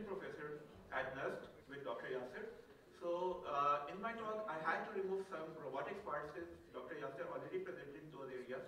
assistant professor at NUST with Dr. Yasser. So uh, in my talk, I had to remove some robotics parts since Dr. Yasser already presented those areas.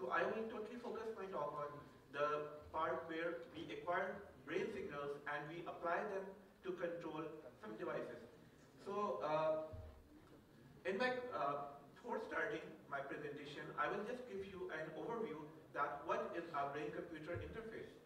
So I will totally focus my talk on the part where we acquire brain signals and we apply them to control some devices. So uh, in my, uh, before starting my presentation, I will just give you an overview that what is a brain-computer interface.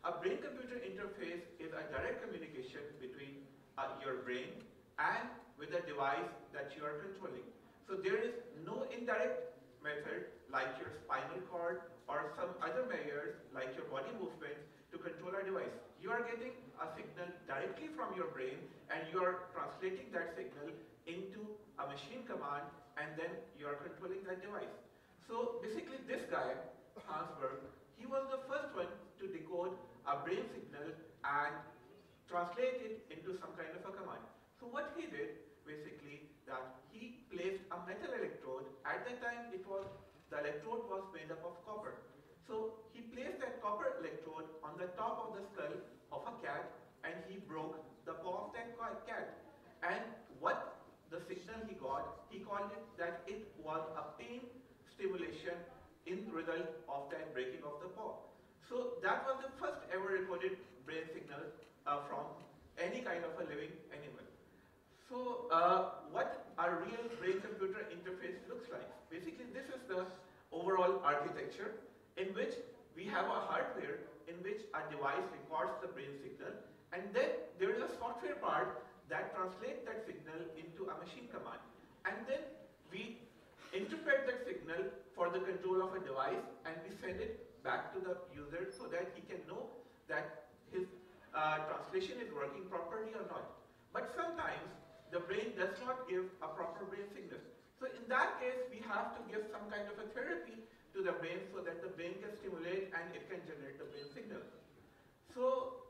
A brain-computer interface is a direct communication between uh, your brain and with the device that you are controlling. So there is no indirect method like your spinal cord or some other measures like your body movements to control a device. You are getting a signal directly from your brain and you are translating that signal into a machine command and then you are controlling that device. So basically this guy, Hans Berger, he was the first one to decode a brain signal and translate it into some kind of a command. So what he did, basically, that he placed a metal electrode. At that time, it was the electrode was made up of copper. So he placed that copper electrode on the top of the skull of a cat and he broke the paw of that cat. And what the signal he got, he called it that it was a pain stimulation in result of that breaking of the paw. So that was the first ever recorded brain signal uh, from any kind of a living animal. So uh, what a real brain-computer interface looks like. Basically, this is the overall architecture in which we have a hardware in which a device records the brain signal and then there is a software part that translates that signal into a machine command. And then we interpret that signal for the control of a device and we send it back to the user so that he can know that his uh, translation is working properly or not. But sometimes the brain does not give a proper brain signal. So in that case, we have to give some kind of a therapy to the brain so that the brain can stimulate and it can generate the brain signal. So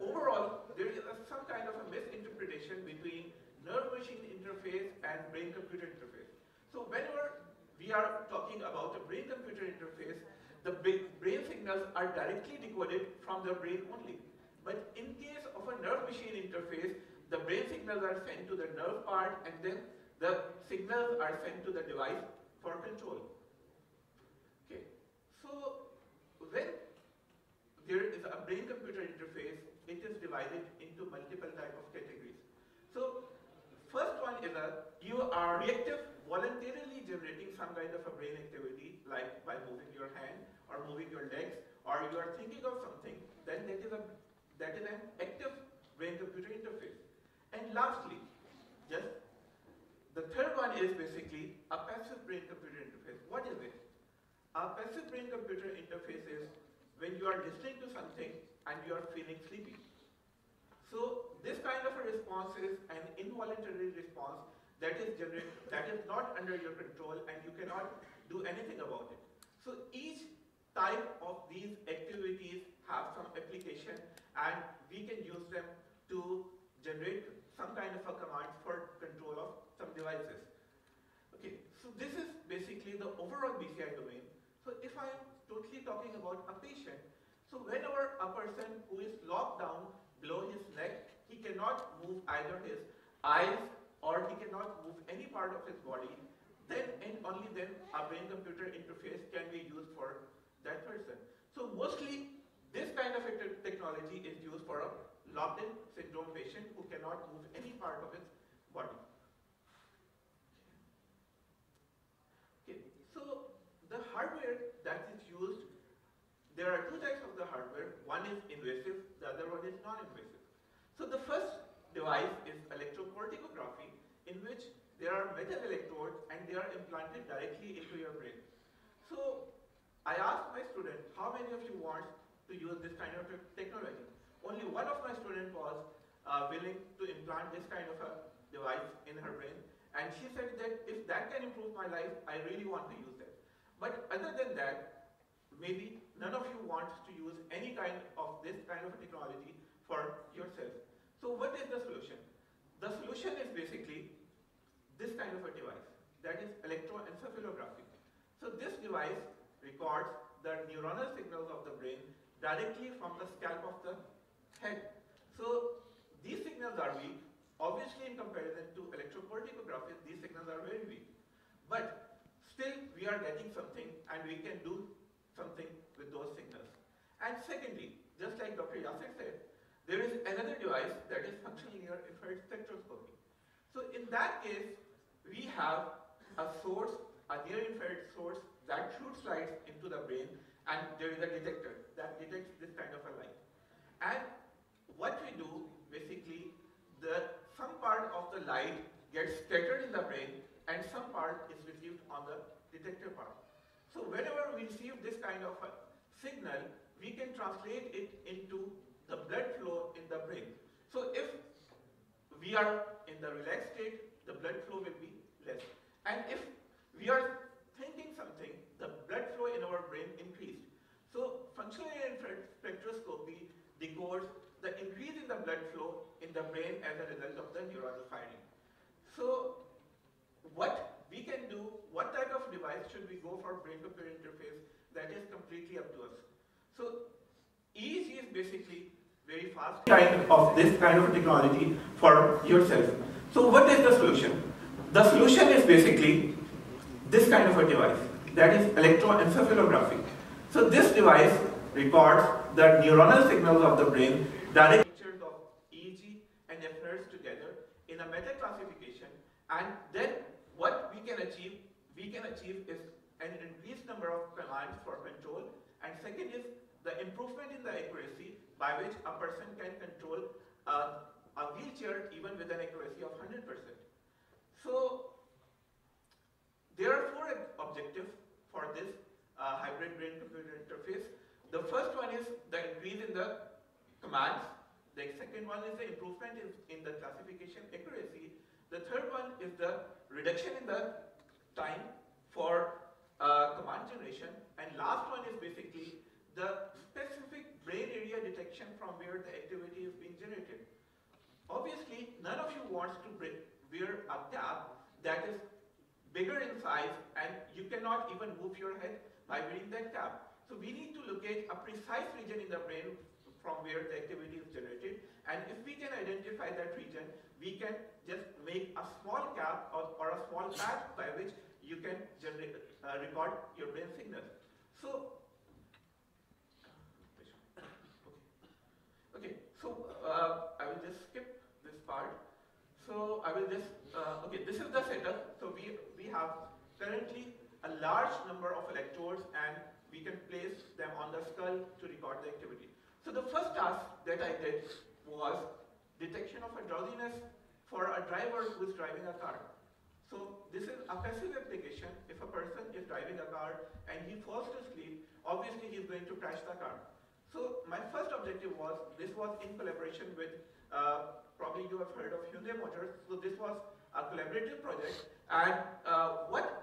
overall, there is a, some kind of a misinterpretation between nerve-machine interface and brain-computer interface. So whenever we are talking about a brain-computer interface, the brain signals are directly decoded from the brain only. But in case of a nerve-machine interface, the brain signals are sent to the nerve part and then the signals are sent to the device for control. Okay, so when there is a brain-computer interface, it is divided into multiple type of categories. So first one is a you are reactive, voluntarily generating some kind of a brain activity, like by moving your hand or moving your legs, or you are thinking of something, then that is a that is an active brain-computer interface. And lastly, just the third one is basically a passive brain-computer interface. What is it? A passive brain-computer interface is when you are listening to something and you are feeling sleepy. So this kind of a response is an involuntary response that is generated, that is not under your control and you cannot do anything about it. So each type of these activities have some application and we can use them to generate some kind of a command for control of some devices. Okay, so this is basically the overall BCI domain. So if I am totally talking about a patient, so whenever a person who is locked down below his neck, he cannot move either his eyes or he cannot move any part of his body, then and only then a brain-computer interface can be used for that person. So mostly this kind of technology is used for a locked-in syndrome patient who cannot move any part of his body. Okay, so the hardware that is used, there are two types of the hardware. One is invasive, the other one is non-invasive. So the first device is electrocorticography, in which there are metal electrodes and they are implanted directly into your brain. So I asked my student, how many of you want to use this kind of technology? Only one of my students was uh, willing to implant this kind of a device in her brain. And she said that if that can improve my life, I really want to use that. But other than that, maybe none of you want to use any kind of this kind of technology for yourself. So what is the solution? The solution is basically this kind of a device, that is electroencephalography. So this device records the neuronal signals of the brain directly from the scalp of the head. So these signals are weak. Obviously, in comparison to electrocorticography, these signals are very weak. But still, we are getting something and we can do something with those signals. And secondly, just like Dr. Yasser said, there is another device that is functional near infrared spectroscopy. So in that case, we have a source, a near infrared source that shoots light into the brain and there is a detector that detects this kind of a light. And what we do, basically, the some part of the light gets scattered in the brain and some part is received on the detector part. So whenever we receive this kind of a signal, we can translate it into the blood flow in the brain. So if we are in the relaxed state, the blood flow will be less. And if we are thinking something, the blood flow in our brain increased. So functional spectroscopy decodes the increase in the blood flow in the brain as a result of the neuronal firing. So what we can do, what type of device should we go for brain-computer interface, that is completely up to us. So EEG is basically very fast kind of this kind of technology for yourself. So what is the solution? The solution is basically this kind of a device, that is electroencephalography. So this device records the neuronal signals of the brain direct pictures of EEG and FNIRS together in a meta classification and then what we can achieve, we can achieve is an increased number of commands for control and second is the improvement in the accuracy by which a person can control uh, a wheelchair even with an accuracy of 100%. So there are four objectives for this uh, hybrid brain-computer interface. The first one is the increase in the commands. The second one is the improvement in, the classification accuracy. The third one is the reduction in the time for uh, command generation. And last one is basically the specific brain area detection from where the activity is being generated. Obviously, none of you wants to wear a cap that is bigger in size and you cannot even move your head by wearing that cap. So we need to locate a precise region in the brain from where the activity is generated. And if we can identify that region, we can just make a small cap or, or a small patch by which you can generate, uh, record your brain signals. So, okay, so uh, I will just skip this part. So I will just, uh, okay, this is the setup. So we, we have currently a large number of electrodes and we can place them on the skull to record the activity. So the first task that I did was detection of a drowsiness for a driver who is driving a car. So this is a passive application. If a person is driving a car and he falls to sleep, obviously he's going to crash the car. So my first objective was, this was in collaboration with, uh, probably you have heard of Hyundai Motors. So this was a collaborative project. And uh, what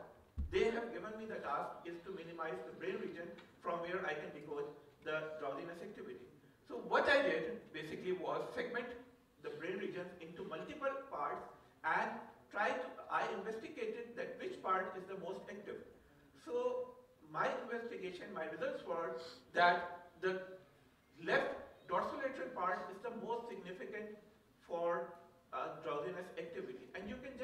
they have given me the task is to minimize the brain region from where I can decode the drowsiness activity. So what I did basically was segment the brain regions into multiple parts and try to, I investigated that which part is the most active. So my investigation, my results were that the left dorsolateral part is the most significant for uh, drowsiness activity. And you can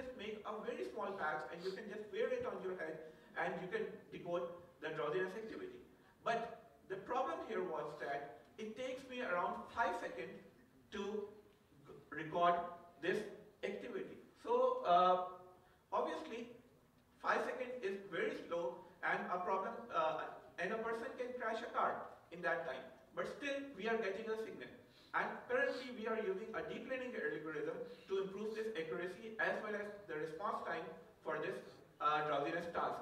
very small patch and you can just wear it on your head and you can decode the drowsiness activity. But the problem here was that it takes me around 5 seconds to record this activity. So uh, obviously 5 seconds is very slow and a problem uh, and a person can crash a car in that time. But still we are getting a signal. And currently we are using a deep learning algorithm to improve this accuracy as well as the response time for this uh, drowsiness task.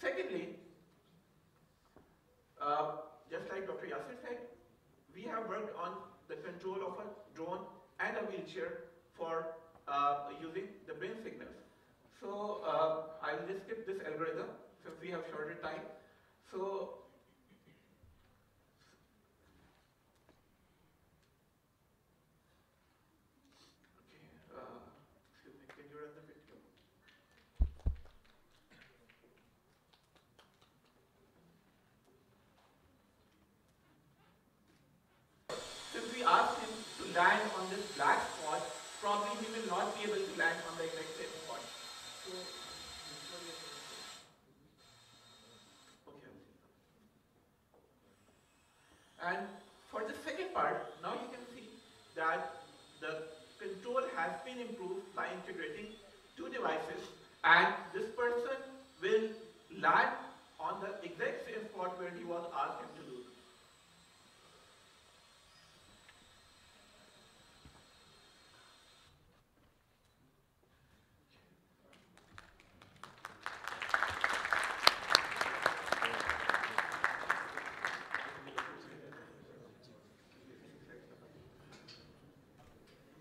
Secondly, uh, just like Dr. Yasser said, we have worked on the control of a drone and a wheelchair for uh, using the brain signals. So uh, I will just skip this algorithm since we have shorter time. So And for the second part, now you can see that the control has been improved by integrating two devices. And this person will land on the exact same spot where he was asked him to do.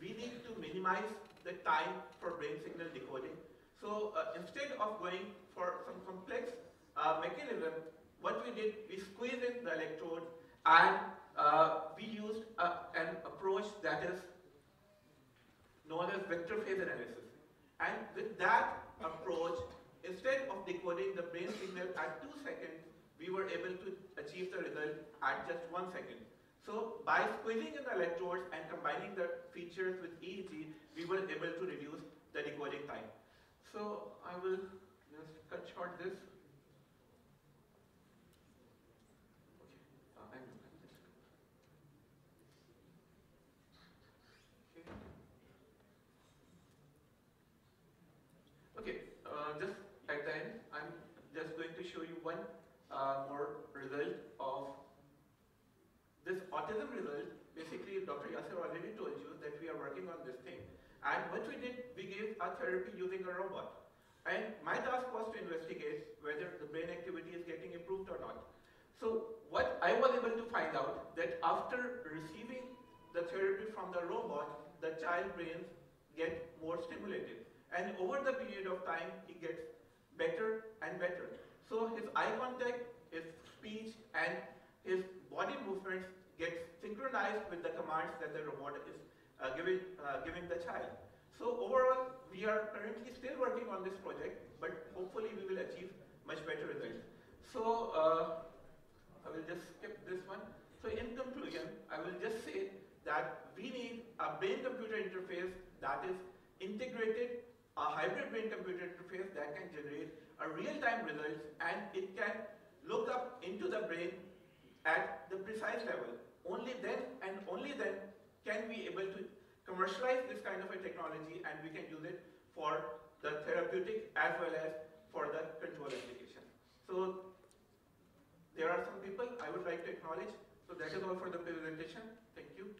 we need to minimize the time for brain signal decoding. So uh, instead of going for some complex uh, mechanism, what we did, we squeezed in the electrode and uh, we used an approach that is known as vector phase analysis. And with that approach, instead of decoding the brain signal at two seconds, we were able to achieve the result at just one second. So by squeezing in the electrodes and combining the features with EEG, we were able to reduce the decoding time. So I will just cut short this. Okay. Uh, I'm, I'm just- Okay. Okay, uh, just at the end, I'm just going to show you one uh, more result of this autism result, basically Dr. Yasser already told you that we are working on this thing. And what we did, we gave a therapy using a robot. And my task was to investigate whether the brain activity is getting improved or not. So what I was able to find out that after receiving the therapy from the robot, the child brains get more stimulated. And over the period of time, he gets better and better. So his eye contact, his speech, and his body movements get synchronized with the commands that the robot is uh, giving, uh, giving the child. So overall, we are currently still working on this project, but hopefully we will achieve much better results. So uh, I will just skip this one. So in conclusion, I will just say that we need a brain-computer interface that is integrated, a hybrid brain-computer interface that can generate a real-time results and it can look up into the brain at the precise level. Only then and only then can we able to commercialize this kind of a technology and we can use it for the therapeutic as well as for the control application. So there are some people I would like to acknowledge. So that is all for the presentation. Thank you.